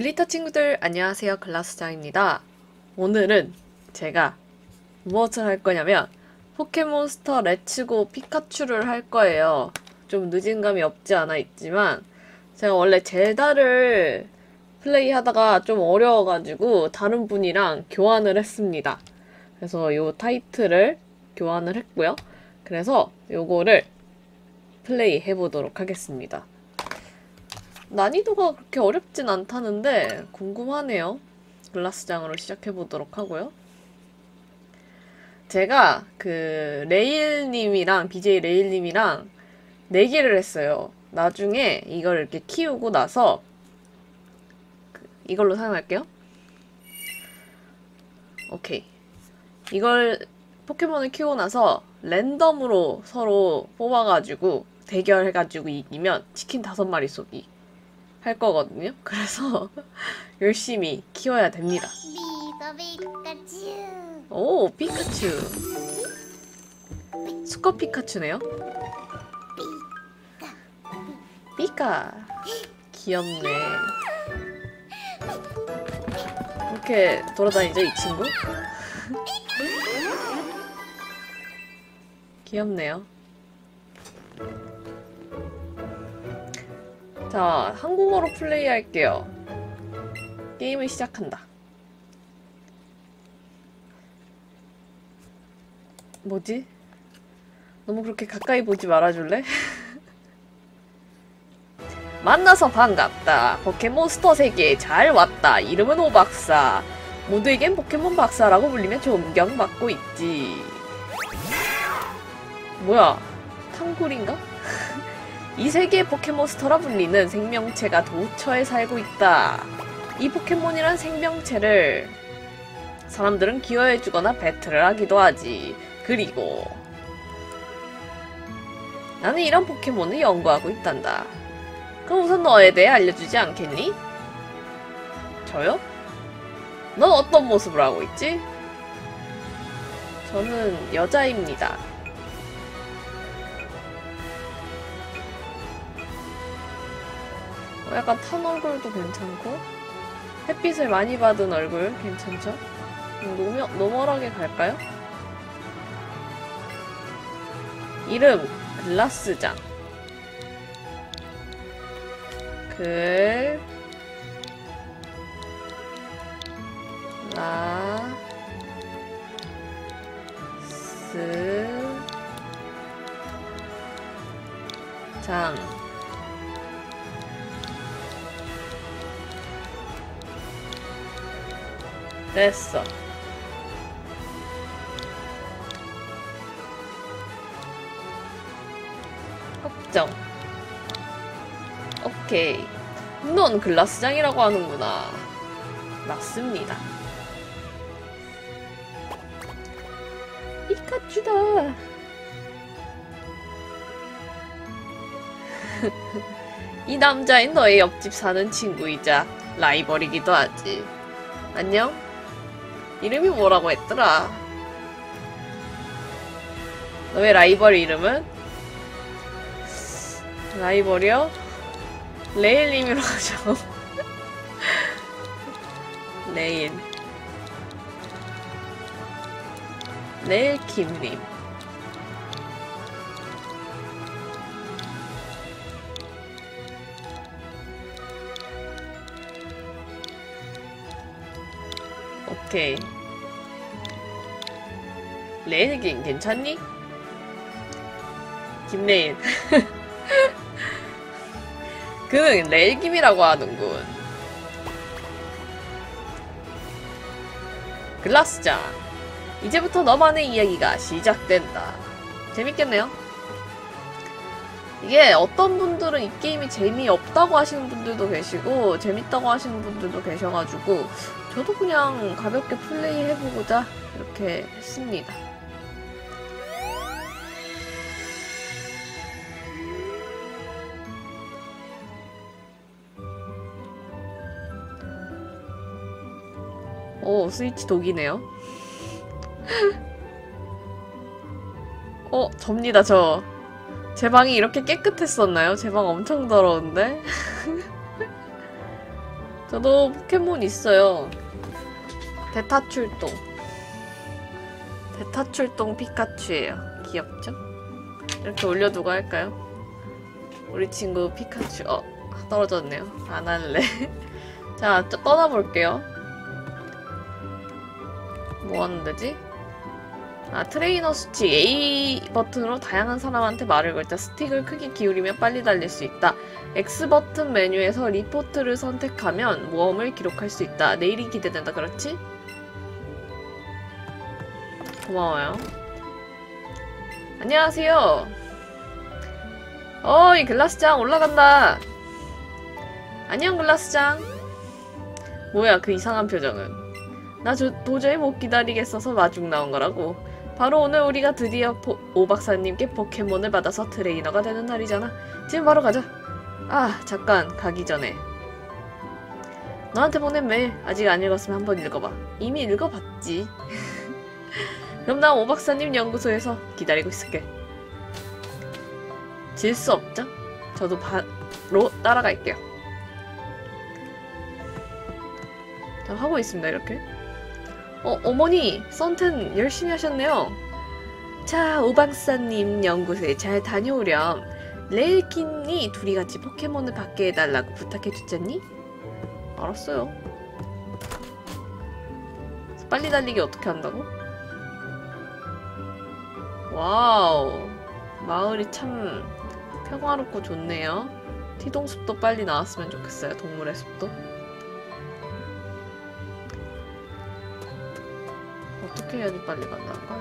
글리터 친구들 안녕하세요. 글라스장입니다. 오늘은 제가 무엇을 할 거냐면 포켓몬스터 레츠고 피카츄를 할 거예요. 좀 늦은 감이 없지 않아 있지만 제가 원래 젤다를 플레이하다가 좀 어려워가지고 다른 분이랑 교환을 했습니다. 그래서 요 타이틀을 교환을 했고요. 그래서 요거를 플레이 해보도록 하겠습니다 난이도가 그렇게 어렵진 않다는데 궁금하네요. 글라스장으로 시작해보도록 하고요. 제가 그 레일님이랑 BJ 레일님이랑 내기를 했어요. 나중에 이걸 이렇게 키우고 나서 그 이걸로 사용할게요. 오케이. 이걸 포켓몬을 키우고 나서 랜덤으로 서로 뽑아가지고 대결해가지고 이기면 치킨 다섯 마리 쏘기 할 거거든요. 그래서 열심히 키워야 됩니다. 피카츄 오, 피카츄. 수컷 피카츄네요. 피카. 귀엽네. 이렇게 돌아다니죠, 이 친구? 귀엽네요. 자, 한국어로 플레이 할게요. 게임을 시작한다. 뭐지? 너무 그렇게 가까이 보지 말아줄래? 만나서 반갑다. 포켓몬스터 세계에 잘 왔다. 이름은 오박사. 모두에겐 포켓몬 박사라고 불리며 존경받고 있지. 뭐야? 탕굴인가? 이 세계의 포켓몬스터라 불리는 생명체가 도처에 살고 있다. 이 포켓몬이란 생명체를 사람들은 기여해주거나 배틀을 하기도 하지. 그리고 나는 이런 포켓몬을 연구하고 있단다. 그럼 우선 너에 대해 알려주지 않겠니? 저요? 넌 어떤 모습을 하고 있지? 저는 여자입니다. 약간 탄 얼굴도 괜찮고 햇빛을 많이 받은 얼굴 괜찮죠? 음, 노며, 노멀하게 갈까요? 이름 글라스장 글 라, 스, 장. 됐어. 확정. 오케이. 넌 글라스장이라고 하는구나. 맞습니다. 피카츄다. 이 남자인 너의 옆집 사는 친구이자 라이벌이기도 하지. 안녕? 이름이 뭐라고 했더라? 너의 라이벌 이름은? 라이벌이요? 레일님이로 하죠. 레일. 레일 김님. 오케이. 김 괜찮니? 김레일. 그는 레일김이라고 하는군. 글라스장. 이제부터 너만의 이야기가 시작된다. 재밌겠네요. 이게 어떤 분들은 이 게임이 재미없다고 하시는 분들도 계시고 재밌다고 하시는 분들도 계셔가지고 저도 그냥 가볍게 플레이 해보고자 이렇게 했습니다. 오, 스위치 독이네요. 어, 접니다, 저. 제 방이 이렇게 깨끗했었나요? 제 방 엄청 더러운데? 저도 포켓몬 있어요. 대타 출동. 대타 출동 피카츄예요. 귀엽죠? 이렇게 올려두고 할까요? 우리 친구 피카츄. 어, 떨어졌네요. 안 할래. 자, 저- 떠나볼게요. 뭐 하는 데지? 아, 트레이너 수칙 A 버튼으로 다양한 사람한테 말을 걸 때 스틱을 크게 기울이며 빨리 달릴 수 있다. X 버튼 메뉴에서 리포트를 선택하면 모험을 기록할 수 있다. 내일이 기대된다. 그렇지? 고마워요. 안녕하세요. 어이 글라스장 올라간다. 안녕 글라스장. 뭐야 그 이상한 표정은. 나 저, 도저히 못 기다리겠어서 마중 나온 거라고. 바로 오늘 우리가 드디어 포, 오 박사님께 포켓몬을 받아서 트레이너가 되는 날이잖아. 지금 바로 가자. 아, 잠깐 가기 전에. 너한테 보낸 메일 아직 안 읽었으면 한번 읽어봐. 이미 읽어봤지. 그럼 나오 박사님 연구소에서 기다리고 있을게. 질 수 없죠? 저도 바로 따라갈게요. 자, 하고 있습니다, 이렇게. 어, 어머니, 썬텐 열심히 하셨네요. 자, 오박사님 연구소에 잘 다녀오렴. 레일킴이 둘이 같이 포켓몬을 받게 해달라고 부탁해줬잖니? 알았어요. 빨리 달리기 어떻게 한다고? 와우. 마을이 참 평화롭고 좋네요. 티동숲도 빨리 나왔으면 좋겠어요. 동물의 숲도. 해야지 빨리 간다까?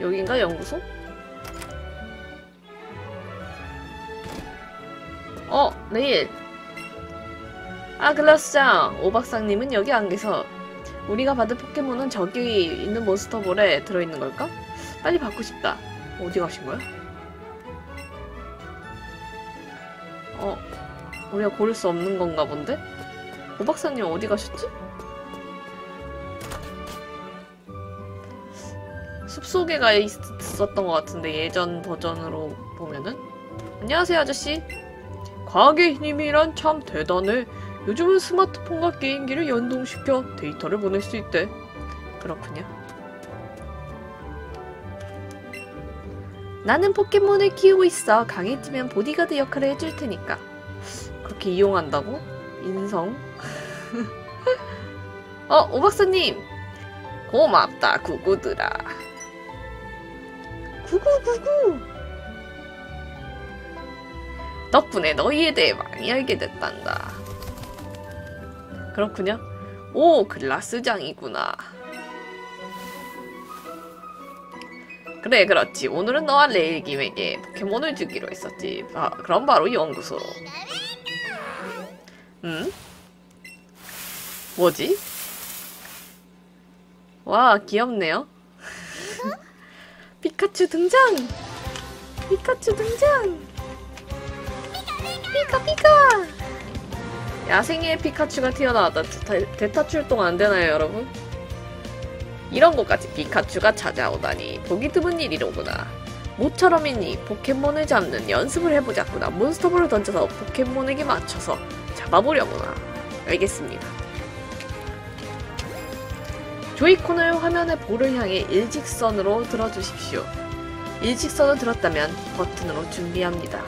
여긴가 연구소? 어, 내일. 아, 글라스장. 오박상님은 여기 안 계서. 우리가 받은 포켓몬은 저기 있는 몬스터볼에 들어있는 걸까? 빨리 받고 싶다. 어디 가신 거야? 어, 우리가 고를 수 없는 건가 본데? 오 박사님 어디 가셨지? 숲속에 가 있었던 것 같은데 예전 버전으로 보면은. 안녕하세요 아저씨. 과학의 힘이란 참 대단해. 요즘은 스마트폰과 게임기를 연동시켜 데이터를 보낼 수 있대. 그렇군요. 나는 포켓몬을 키우고 있어. 강해지면 보디가드 역할을 해줄 테니까. 그렇게 이용한다고? 인성 어 오 박사님. 고맙다 구구들아. 구구구구. 덕분에 너희에 대해 많이 알게 됐단다. 그렇군요. 오 글라스장이구나. 그래 그렇지. 오늘은 너와 레일 김에게 포켓몬을 주기로 했었지. 아, 그럼 바로 연구소로 응? 뭐지? 와 귀엽네요 피카츄 등장! 피카츄 등장! 피카 피카! 야생의 피카츄가 튀어나왔다. 대타, 출동 안 되나요, 여러분? 이런 곳까지 피카츄가 찾아오다니 보기 드문 일이로구나. 모처럼이니 포켓몬을 잡는 연습을 해보자꾸나. 몬스터볼을 던져서 포켓몬에게 맞춰서 잡아보려구나. 알겠습니다. 조이콘을 화면의 볼을 향해 일직선으로 들어주십시오. 일직선을 들었다면 버튼으로 준비합니다.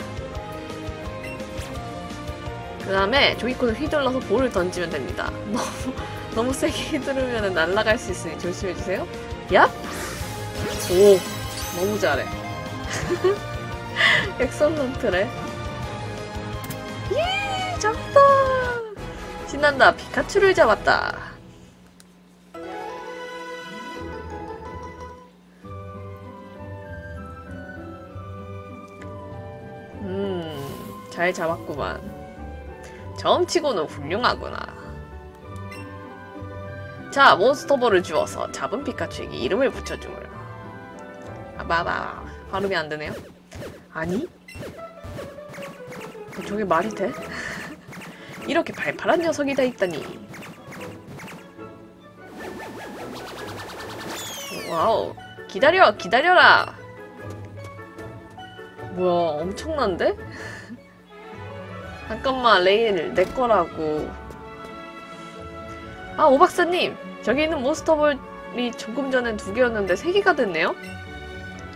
그 다음에 조이콘을 휘둘러서 볼을 던지면 됩니다. 너무, 너무 세게 휘두르면 날아갈 수 있으니 조심해주세요. 야! 오, 너무 잘해. 엑설런트래. 예! 잡다! 신난다. 피카츄를 잡았다. 잘 잡았구만. 점치고는 훌륭하구나. 자, 몬스터볼을 주어서 잡은 피카츄에게 이름을 붙여주므라. 아, 봐봐. 발음이 안 되네요. 아니? 어, 저게 말이 돼? 이렇게 발팔한 녀석이 다 있다니. 와우. 기다려, 기다려라. 뭐야, 엄청난데? 잠깐만, 레일, 내 거라고. 아, 오 박사님! 저기 있는 몬스터볼이 조금 전엔 두 개였는데 세 개가 됐네요?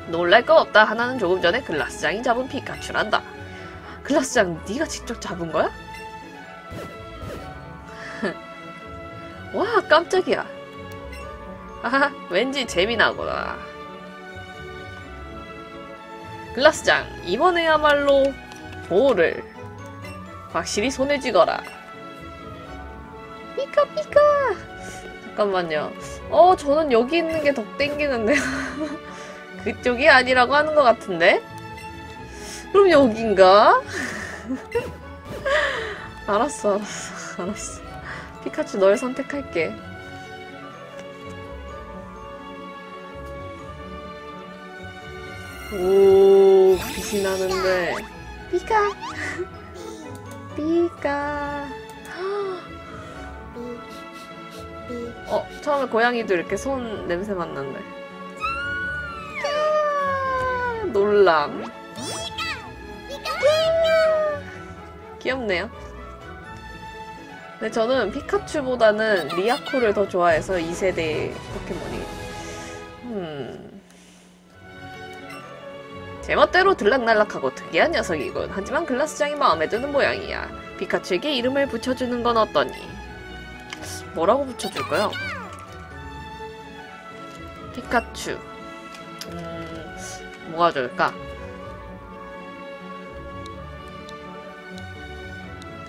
놀랄 거 없다. 하나는 조금 전에 글라스장이 잡은 피카츄란다. 글라스장, 네가 직접 잡은 거야? 와, 깜짝이야. 하하, 왠지 재미나구나. 글라스장, 이번에야말로 볼을 확실히 손에 쥐거라. 피카 피카. 잠깐만요. 어, 저는 여기 있는 게 더 땡기는데요. 그쪽이 아니라고 하는 것 같은데? 그럼 여긴가? 알았어, 알았어, 알았어. 피카츄 널 선택할게. 오, 빛이 나는데. 피카! 피카. 어, 처음에 고양이도 이렇게 손 냄새 맡는데. 아, 놀람. 귀엽네요. 근데 저는 피카츄보다는 리아코를 더 좋아해서 2세대 포켓몬이. 제멋대로 들락날락하고 특이한 녀석이군. 하지만 글라스장이 마음에 드는 모양이야. 피카츄에게 이름을 붙여주는 건 어떠니? 뭐라고 붙여줄까요? 피카츄. 음, 뭐가 좋을까?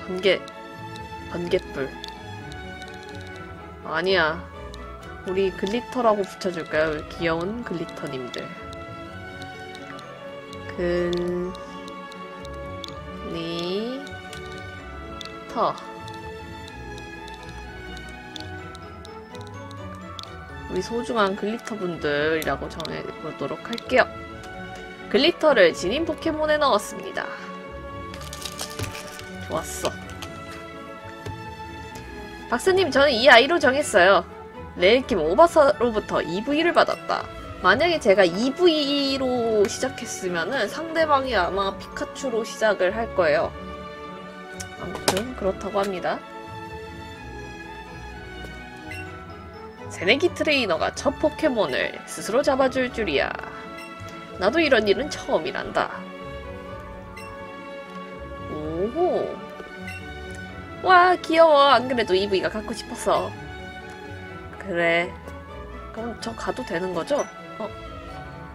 번개, 번개불. 아니야. 우리 글리터라고 붙여줄까요? 귀여운 글리터님들. 글리터. 우리 소중한 글리터 분들이라고 정해보도록 할게요. 글리터를 지닌 포켓몬에 넣었습니다. 좋았어. 박사님, 저는 이 아이로 정했어요. 레일킴 오박사로부터 이브이를 받았다. 만약에 제가 이브이로 시작했으면은 상대방이 아마 피카츄로 시작을 할 거예요. 아무튼 그렇다고 합니다. 새내기 트레이너가 첫 포켓몬을 스스로 잡아줄 줄이야. 나도 이런 일은 처음이란다. 오호. 와, 귀여워. 안 그래도 EV가 갖고 싶었어. 그래. 그럼 저 가도 되는 거죠? 어.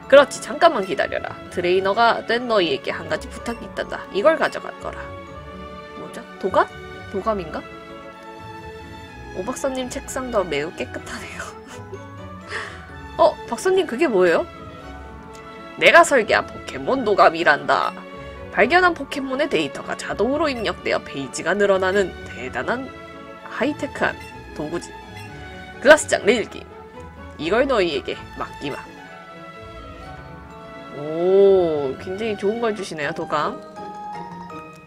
그렇지. 잠깐만 기다려라. 트레이너가 된 너희에게 한 가지 부탁이 있단다. 이걸 가져갈 거라. 뭐죠? 도감? 도감인가? 오 박사님 책상도 매우 깨끗하네요. 어, 박사님 그게 뭐예요? 내가 설계한 포켓몬 도감이란다. 발견한 포켓몬의 데이터가 자동으로 입력되어 페이지가 늘어나는 대단한 하이테크한 도구지. 글라스장 레일기. 이걸 너희에게 맡기마. 오, 굉장히 좋은 걸 주시네요, 도감.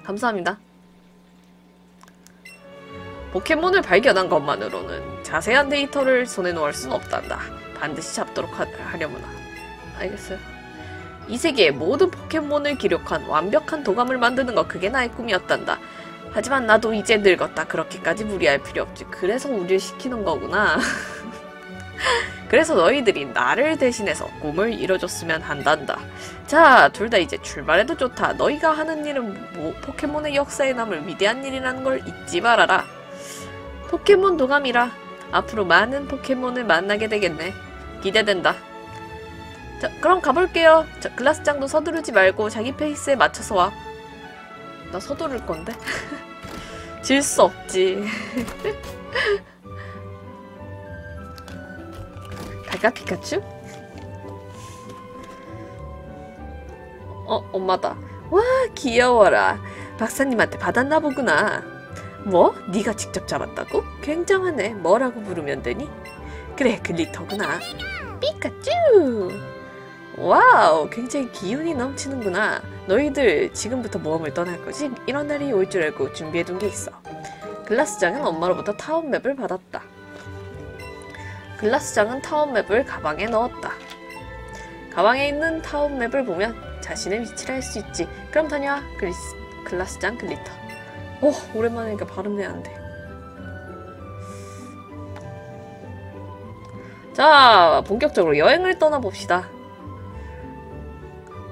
감사합니다. 포켓몬을 발견한 것만으로는 자세한 데이터를 손에 놓을 순 없단다. 반드시 잡도록 하, 하려무나. 알겠어요. 이 세계의 모든 포켓몬을 기록한 완벽한 도감을 만드는 거 그게 나의 꿈이었단다. 하지만 나도 이제 늙었다. 그렇게까지 무리할 필요 없지. 그래서 우리를 시키는 거구나. 그래서 너희들이 나를 대신해서 꿈을 이뤄줬으면 한단다. 자, 둘 다 이제 출발해도 좋다. 너희가 하는 일은 뭐, 포켓몬의 역사에 남을 위대한 일이라는 걸 잊지 말아라. 포켓몬 도감이라 앞으로 많은 포켓몬을 만나게 되겠네. 기대된다. 자, 그럼 가볼게요. 자, 글라스장도 서두르지 말고 자기 페이스에 맞춰서 와. 나 서두를 건데? 질 수 없지. 갈까, 피카츄? 어, 엄마다. 와, 귀여워라. 박사님한테 받았나 보구나. 뭐? 네가 직접 잡았다고? 굉장하네. 뭐라고 부르면 되니? 그래, 글리터구나. 피카츄! 와우, 굉장히 기운이 넘치는구나. 너희들 지금부터 모험을 떠날 거지? 이런 날이 올 줄 알고 준비해둔 게 있어. 글라스장은 엄마로부터 town map을 받았다. 글라스장은 town map을 가방에 넣었다. 가방에 있는 town map을 보면 자신의 위치를 알 수 있지. 그럼 다녀와. 글리스, 글라스장 글리터. 오, 오랜만이니까 발음이 안 돼. 자, 본격적으로 여행을 떠나봅시다.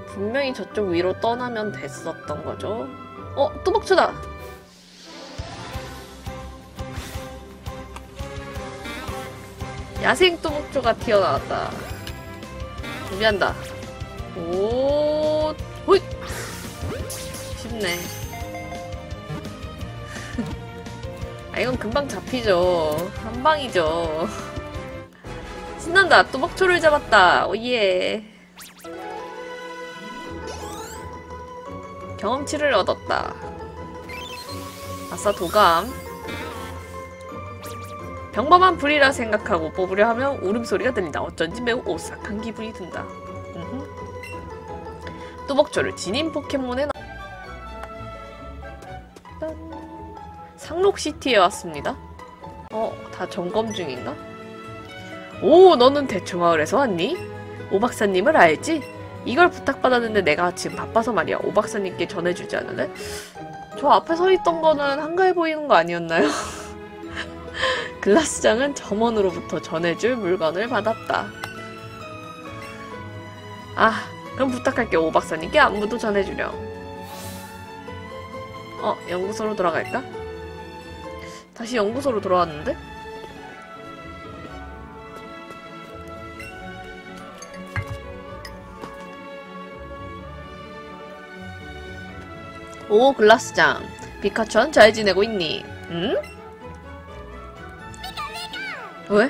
분명히 저쪽 위로 떠나면 됐었던 거죠. 어, 뚜벅추다! 야생 뚜벅추가 튀어나왔다. 준비한다. 오, 호잇! 쉽네. 아, 이건 금방 잡히죠. 한 방이죠. 신난다. 뚜벅초를 잡았다. 오예. 경험치를 얻었다. 아싸 도감. 평범한 불이라 생각하고 뽑으려 하면 울음소리가 들린다. 어쩐지 매우 오싹한 기분이 든다. 뚜벅초를 진인 포켓몬에 넣... 딴. 상록시티에 왔습니다. 어, 다 점검 중인가? 오, 너는 대추마을에서 왔니? 오 박사님을 알지? 이걸 부탁받았는데 내가 지금 바빠서 말이야. 오 박사님께 전해주지 않을래? 저 앞에 서 있던 거는 한가해 보이는 거 아니었나요? 글라스장은 점원으로부터 전해줄 물건을 받았다. 아, 그럼 부탁할게. 오 박사님께 안부도 전해주렴. 어, 연구소로 돌아갈까? 다시 연구소로 돌아왔는데? 오, 글라스장. 피카츄는 잘 지내고 있니? 응? 왜?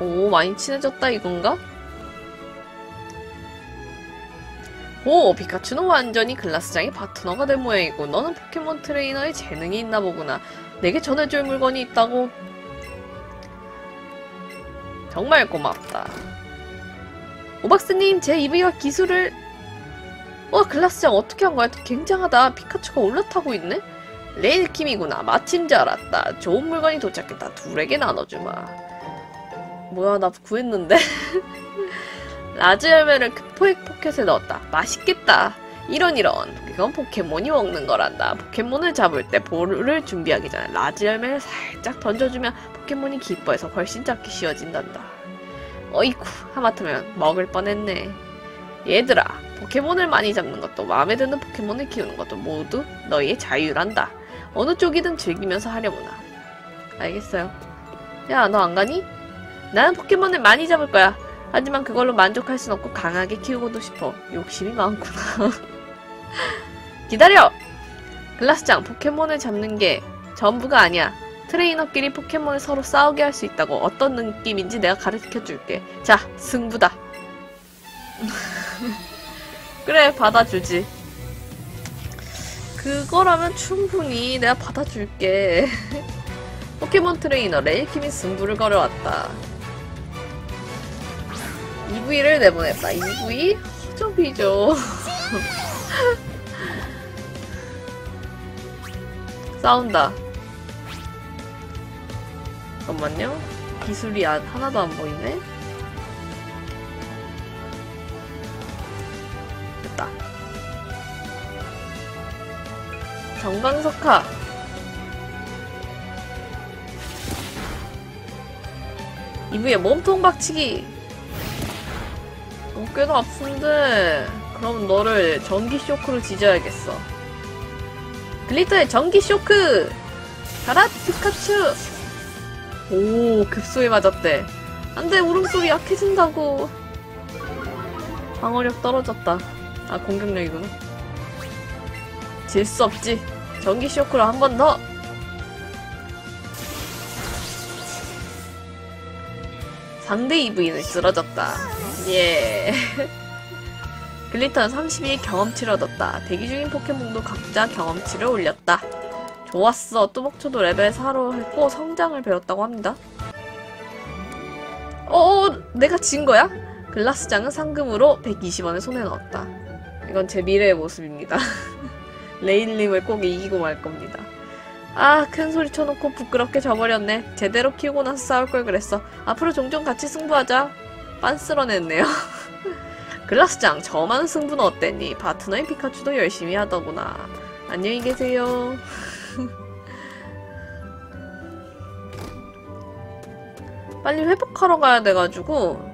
오, 많이 친해졌다 이건가? 오, 피카츄는 완전히 글라스장의 파트너가 된 모양이고 너는 포켓몬 트레이너의 재능이 있나 보구나. 내게 전해줄 물건이 있다고? 정말 고맙다. 오박사님, 제 이브이와 기술을... 와, 글라스장 어떻게 한 거야? 굉장하다. 피카츄가 올라타고 있네? 레일킴이구나. 마침 잘 왔다. 좋은 물건이 도착했다. 둘에게 나눠주마. 뭐야, 나 구했는데? 라즈 열매를 포획 포켓에 넣었다. 맛있겠다. 이런 이런. 이건 포켓몬이 먹는 거란다. 포켓몬을 잡을 때 볼을 준비하기 전에 라즈 열매를 살짝 던져주면 포켓몬이 기뻐해서 훨씬 잡기 쉬워진단다. 어이쿠, 하마터면 먹을 뻔했네. 얘들아, 포켓몬을 많이 잡는 것도 마음에 드는 포켓몬을 키우는 것도 모두 너희의 자유란다. 어느 쪽이든 즐기면서 하려무나. 알겠어요. 야, 너 안 가니? 나는 포켓몬을 많이 잡을 거야. 하지만 그걸로 만족할 순 없고 강하게 키우고도 싶어. 욕심이 많구나. 기다려! 글라스장, 포켓몬을 잡는 게 전부가 아니야. 트레이너끼리 포켓몬을 서로 싸우게 할 수 있다고 어떤 느낌인지 내가 가르쳐 줄게. 자, 승부다. 그래, 받아주지. 그거라면 충분히 내가 받아줄게. 포켓몬 트레이너 레이킴이 승부를 걸어왔다. 이브이를 내보냈다. 이브이? 허접이죠. 싸운다. 잠깐만요. 기술이 아- 하나도 안 보이네. 정광석화. 이브의 몸통 박치기. 어깨도 아픈데. 그럼 너를 전기 쇼크로 지져야겠어. 글리터의 전기 쇼크! 가라, 피카츄! 오, 급소에 맞았대. 안 돼, 울음소리 약해진다고. 방어력 떨어졌다. 아, 공격력이구나. 질 수 없지. 전기 쇼크로 한 번 더! 상대 이브이는 쓰러졌다. 예. 글리터는 32의 경험치를 얻었다. 대기 중인 포켓몬도 각자 경험치를 올렸다. 좋았어. 뚜벅초도 레벨 4로 했고 성장을 배웠다고 합니다. 어, 내가 진 거야? 글라스장은 상금으로 120원을 손에 넣었다. 이건 제 미래의 모습입니다. 레일님을 꼭 이기고 말 겁니다. 아, 큰 소리 쳐놓고 부끄럽게 져버렸네. 제대로 키우고 나서 싸울 걸 그랬어. 앞으로 종종 같이 승부하자. 빤스런했네요. 글라스장, 저만 승부는 어땠니? 파트너인 피카츄도 열심히 하더구나. 안녕히 계세요. 빨리 회복하러 가야 돼가지고.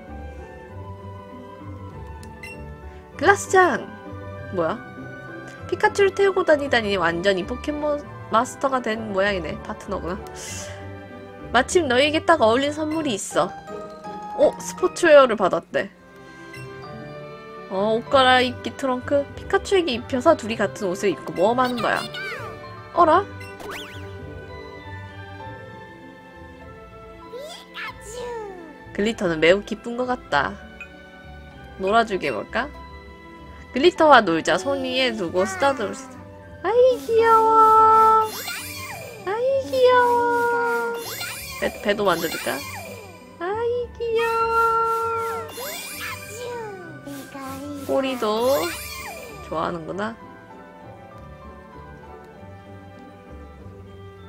글라스장! 뭐야? 피카츄를 태우고 다니다니 완전히 포켓몬 마스터가 된 모양이네. 파트너구나. 마침 너희에게 딱 어울린 선물이 있어. 어? 스포츠웨어를 받았대. 어, 옷 갈아입기 트렁크? 피카츄에게 입혀서 둘이 같은 옷을 입고 모험하는 거야. 어라? 글리터는 매우 기쁜 것 같다. 놀아주게 볼까? 글리터와 놀자. 손 위에 두고 쓰다듬을 수 아이 귀여워. 아이 귀여워. 배, 배도 만져줄까? 아이 귀여워. 꼬리도 좋아하는구나.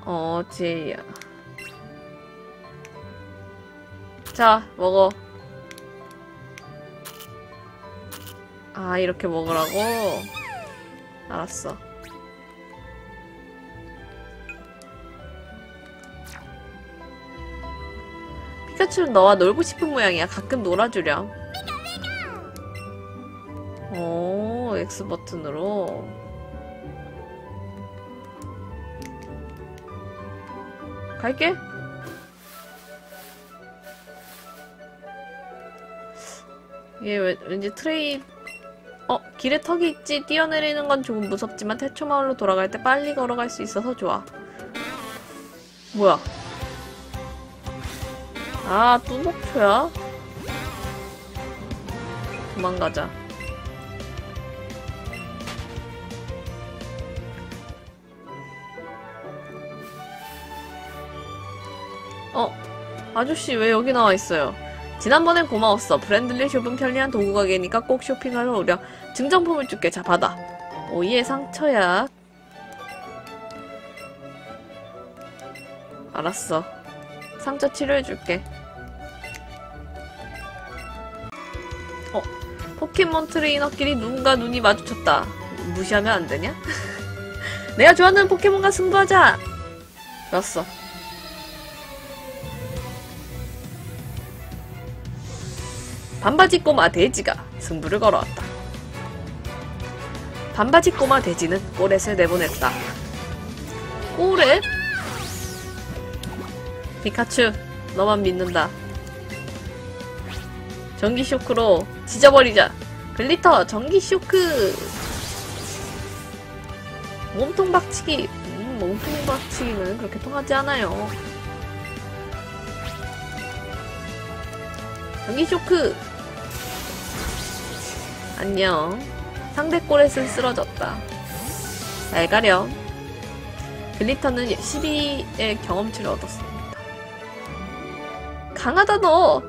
어 제이야. 자 먹어 아 이렇게 먹으라고? 알았어. 피카츄는 너와 놀고 싶은 모양이야. 가끔 놀아주렴. 오 X 버튼으로. 갈게. 얘 왜, 왠지 트레이 어, 길에 턱이 있지. 뛰어내리는 건 조금 무섭지만 태초 마을로 돌아갈 때 빨리 걸어갈 수 있어서 좋아. 뭐야? 아, 또 목표야? 도망가자. 어, 아저씨 왜 여기 나와 있어요? 지난번엔 고마웠어. 브랜들리 숍은 편리한 도구 가게니까 꼭 쇼핑하러 오렴. 증정품을 줄게. 자, 받아. 오이의 상처약. 알았어. 상처 치료해줄게. 어, 포켓몬 트레이너끼리 누군가 눈이 마주쳤다. 무시하면 안 되냐? 내가 좋아하는 포켓몬과 승부하자! 좋았어. 반바지 꼬마 돼지가 승부를 걸어왔다. 반바지 꼬마 돼지는 꼬렛을 내보냈다. 꼬렛? 피카츄, 너만 믿는다. 전기 쇼크로 지져버리자. 글리터, 전기 쇼크! 몸통 박치기. 음, 몸통 박치기는 그렇게 통하지 않아요. 전기 쇼크! 안녕. 상대 꼬렛은 쓰러졌다. 잘 가렴. 글리터는 12의 경험치를 얻었습니다. 강하다 너!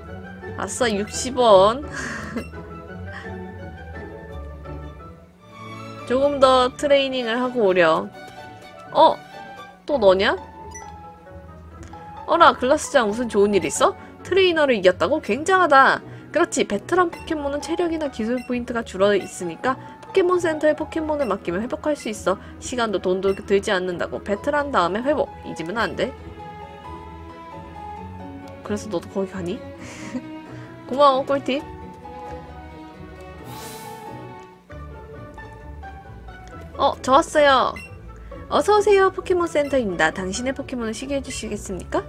아싸 60원. 조금 더 트레이닝을 하고 오렴. 어? 또 너냐? 어라 글라스장 무슨 좋은 일 있어? 트레이너를 이겼다고? 굉장하다. 그렇지 베테랑 포켓몬은 체력이나 기술 포인트가 줄어 있으니까 포켓몬 센터에 포켓몬을 맡기면 회복할 수 있어. 시간도 돈도 들지 않는다고 베테랑 다음에 회복. 잊으면 안돼. 그래서 너도 거기 가니? 고마워 꿀팁. 어 저 왔어요. 어서오세요 포켓몬 센터입니다. 당신의 포켓몬을 시기해 주시겠습니까?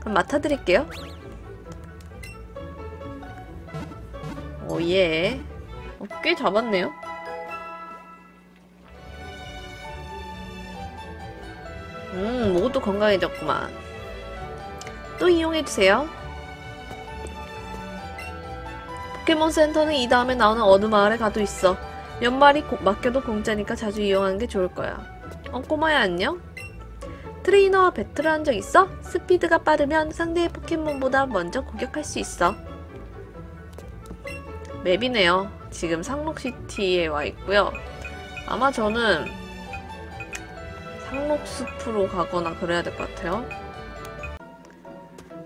그럼 맡아드릴게요 예. 어, 꽤 잡았네요. 음, 모두 건강해졌구만. 또 이용해주세요. 포켓몬 센터는 이 다음에 나오는 어느 마을에 가도 있어. 몇 마리 고- 맡겨도 공짜니까 자주 이용하는 게 좋을 거야. 어, 꼬마야 안녕? 트레이너와 배틀을 한 적 있어? 스피드가 빠르면 상대의 포켓몬보다 먼저 공격할 수 있어. 맵이네요. 지금 상록시티에 와 있고요. 아마 저는 상록숲으로 가거나 그래야 될 것 같아요.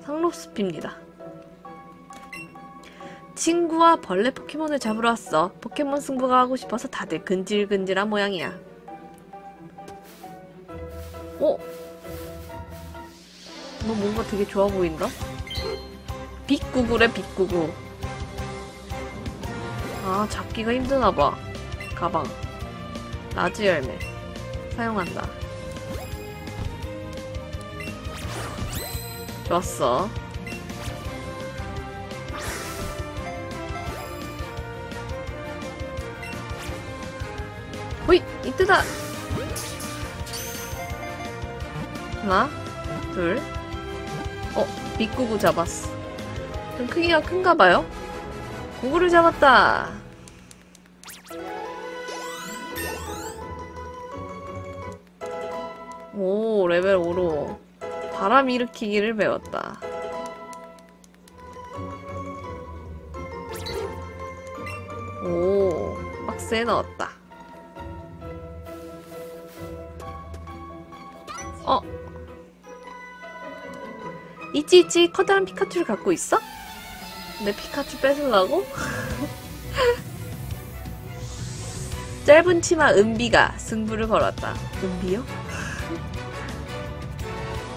상록숲입니다. 친구와 벌레 포켓몬을 잡으러 왔어. 포켓몬 승부가 하고 싶어서 다들 근질근질한 모양이야. 어? 너 뭔가 되게 좋아 보인다? 빅구구래, 빅구구. 아, 잡기가 힘드나봐. 가방. 라지 열매. 사용한다. 좋았어. 호잇! 이때다! 하나, 둘, 어, 빅구구 잡았어. 좀 크기가 큰가 봐요? 구구를 잡았다! 오, 레벨 5로 바람 일으키기를 배웠다. 오, 박스에 넣었다. 어? 있지, 있지. 커다란 피카츄를 갖고 있어? 내 피카츄 뺏으려고? 짧은 치마 은비가 승부를 걸었다. 은비요?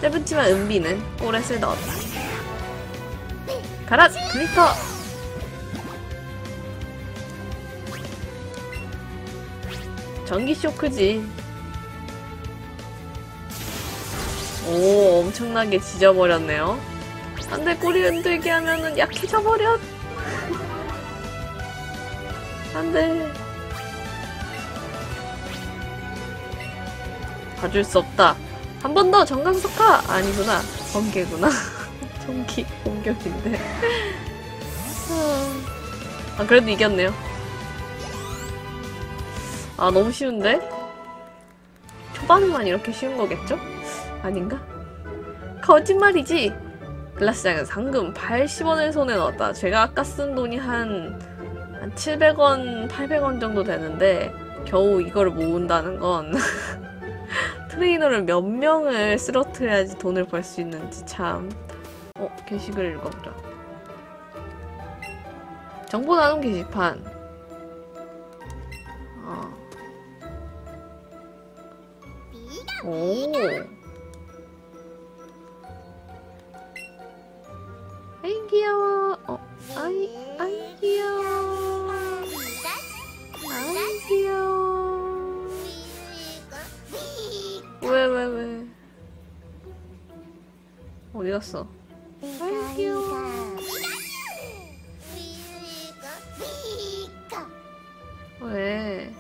짧은 치마 은비는 꼬렛을 넣었다. 가라! 글리터! 전기 쇼크지. 오, 엄청나게 지져버렸네요. 안 돼, 꼬리 흔들게 하면은 약해져 버려. 안 돼. 봐줄 수 없다. 한 번 더 정강석화! 아니구나. 번개구나. 전기 공격인데. 아, 그래도 이겼네요. 아, 너무 쉬운데? 초반만 이렇게 쉬운 거겠죠? 아닌가? 거짓말이지! 글라스장은 상금 80원을 손에 넣었다. 제가 아까 쓴 돈이 한, 한 700원, 800원 정도 되는데, 겨우 이걸 모은다는 건, 트레이너를 몇 명을 쓰러트려야지 돈을 벌 수 있는지 참. 어, 게시글 읽어보자. 정보 나눔 게시판. 어. 오. 아이 귀여워. 어, 아이 아이 귀여워. 아이 귀여워. 왜 왜 왜? 어디 갔어? 왜?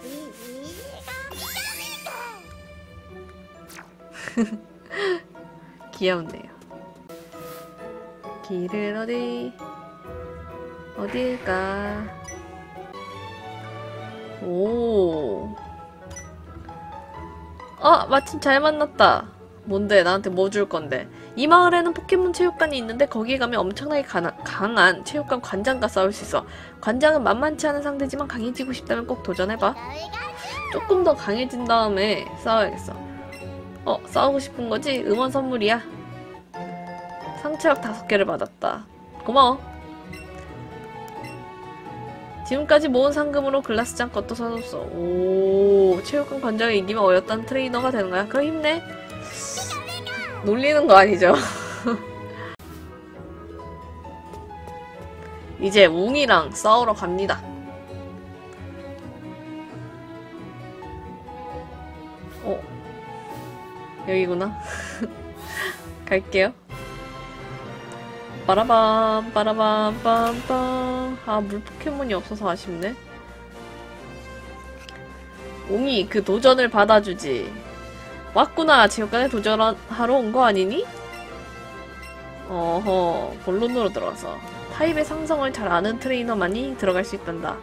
귀엽네요. 길은 어디? 어딜까? 오. 아, 마침 잘 만났다. 뭔데? 나한테 뭐 줄 건데? 이 마을에는 포켓몬 체육관이 있는데 거기에 가면 엄청나게 가나, 강한 체육관 관장과 싸울 수 있어. 관장은 만만치 않은 상대지만 강해지고 싶다면 꼭 도전해봐. 조금 더 강해진 다음에 싸워야겠어. 어, 싸우고 싶은 거지? 응원 선물이야. 상체력 다섯 개를 받았다. 고마워. 지금까지 모은 상금으로 글라스장 것도 사줬어. 오, 체육관 관장에 이기면 어엿한 트레이너가 되는 거야. 그럼 힘내. 놀리는 거 아니죠? 이제 웅이랑 싸우러 갑니다. 어, 여기구나. 갈게요. 빠라밤, 빠라밤, 빰빰. 아, 물 포켓몬이 없어서 아쉽네. 웅이 그 도전을 받아주지. 왔구나. 체육관에 도전하러 온 거 아니니? 어허, 본론으로 들어서. 타입의 상성을 잘 아는 트레이너만이 들어갈 수 있단다.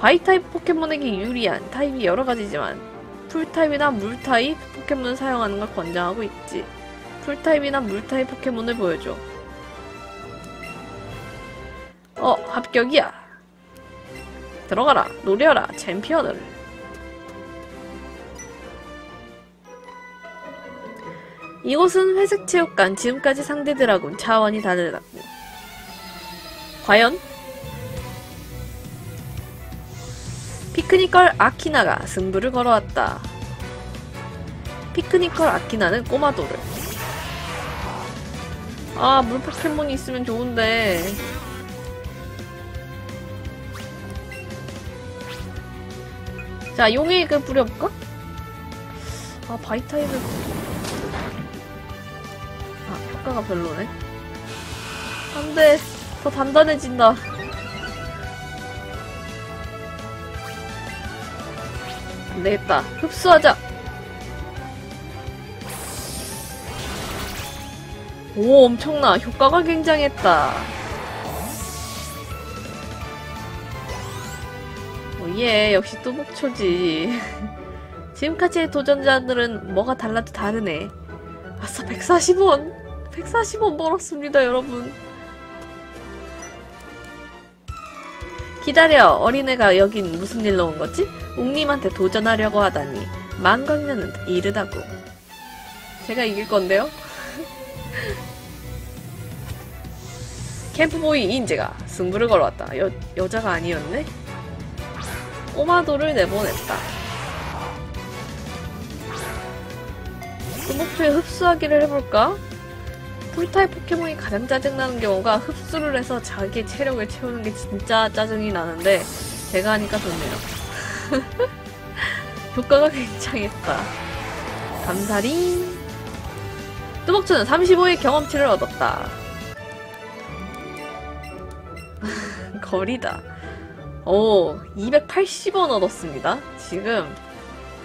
바위타입 포켓몬에게 유리한 타입이 여러 가지지만, 풀타입이나 물타입 포켓몬을 사용하는 걸 권장하고 있지. 풀타입이나 물타입 포켓몬을 보여줘. 어, 합격이야. 들어가라, 노려라, 챔피언을. 이곳은 회색체육관. 지금까지 상대들하고는 차원이 다르다고. 과연? 피크니컬 아키나가 승부를 걸어왔다. 피크니컬 아키나는 꼬마돌을. 아, 물 포켓몬이 있으면 좋은데. 자, 용의 그 뿌려볼까? 아, 바이타입을. 아, 효과가 별로네. 안 돼. 더 단단해진다. 안 되겠다. 흡수하자. 오, 엄청나. 효과가 굉장했다. 예, 역시 뚜벅초지. 지금까지의 도전자들은 뭐가 달라도 다르네. 아싸, 140원! 140원 벌었습니다, 여러분. 기다려, 어린애가 여긴 무슨 일로 온 거지? 웅님한테 도전하려고 하다니. 망각년은 이르다고. 제가 이길 건데요? 캠프보이 인재가 승부를 걸어왔다. 여, 여자가 아니었네? 꼬마도를 내보냈다. 금목초에 흡수하기를 해볼까? 풀타입 포켓몬이 가장 짜증나는 경우가 흡수를 해서 자기의 체력을 채우는 게 진짜 짜증이 나는데 제가 하니까 좋네요. 효과가 굉장했다. 감사리 뚜벅초는 35의 경험치를 얻었다. 거리다. 오, 280원 얻었습니다. 지금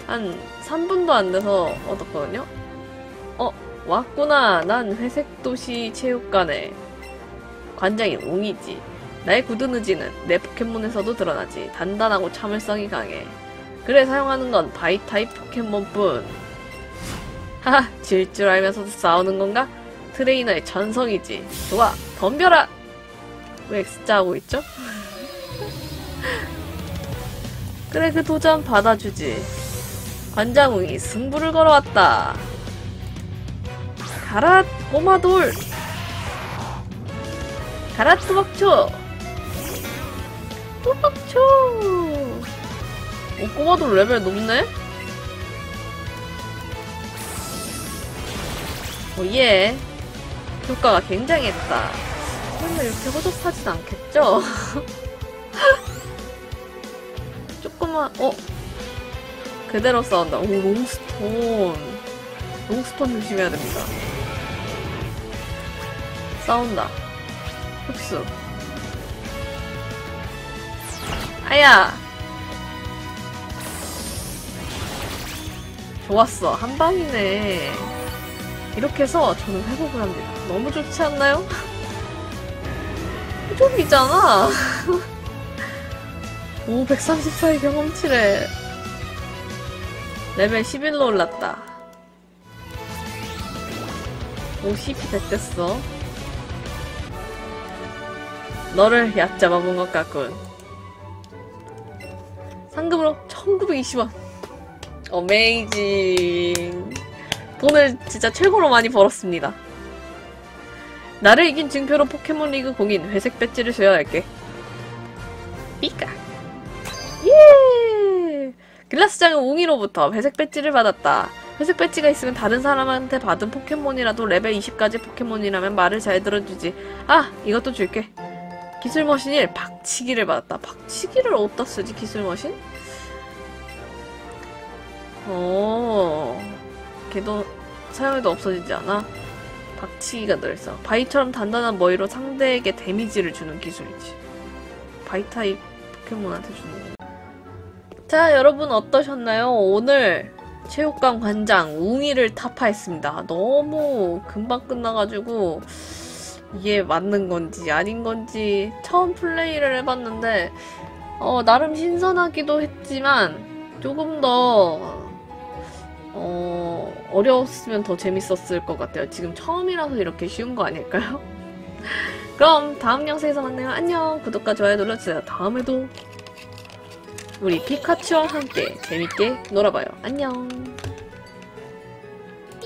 한 3분도 안 돼서 얻었거든요. 어, 왔구나. 난 회색도시 체육관에 관장인 웅이지. 나의 굳은 의지는 내 포켓몬에서도 드러나지. 단단하고 참을성이 강해. 그래 사용하는 건 바위타입 포켓몬뿐. 하하, 질 줄 알면서도 싸우는 건가? 트레이너의 천성이지. 좋아, 덤벼라! 왜 X자 하고 있죠? 그래, 그 도전 받아주지. 관장 웅이 승부를 걸어왔다. 가라, 꼬마돌! 가라, 뚜벅초! 뚜벅초! 오, 꼬마돌 레벨 높네? Oh yeah. 효과가 굉장했다. 설마 이렇게 허접하진 않겠죠? 조금만, 어? 그대로 싸운다. 오, 롱스톤. 롱스톤 조심해야 됩니다. 싸운다. 흡수. 아야! 좋았어. 한 방이네. 이렇게 해서 저는 회복을 합니다. 너무 좋지 않나요? 회복이잖아. 오, 134의 경험치래. 레벨 11로 올랐다. 오, CP 100 됐어. 너를 얕잡아본 것 같군. 상금으로 1920원. 어메이징. 돈을 진짜 최고로 많이 벌었습니다. 나를 이긴 증표로 포켓몬리그 공인 회색 배지를 줘야 할게. 삐까. 예! 글라스장은 웅이로부터 회색 배지를 받았다. 회색 배지가 있으면 다른 사람한테 받은 포켓몬이라도 레벨 20까지 포켓몬이라면 말을 잘 들어주지. 아! 이것도 줄게. 기술 머신일 박치기를 받았다. 박치기를 어디다 쓰지, 기술 머신? 어, 걔도 사용해도 없어지지 않아? 박치기가 들어있어. 바위처럼 단단한 머리로 상대에게 데미지를 주는 기술이지. 바위 타입 포켓몬한테 주는 거. 자, 여러분 어떠셨나요? 오늘 체육관 관장 웅이를 타파했습니다. 너무 금방 끝나가지고 이게 맞는 건지 아닌 건지 처음 플레이를 해봤는데 어, 나름 신선하기도 했지만 조금 더 어, 어려웠으면 더 재밌었을 것 같아요. 지금 처음이라서 이렇게 쉬운 거 아닐까요? 그럼 다음 영상에서 만나요. 안녕. 구독과 좋아요 눌러주세요. 다음에도 우리 피카츄와 함께 재밌게 놀아봐요. 안녕.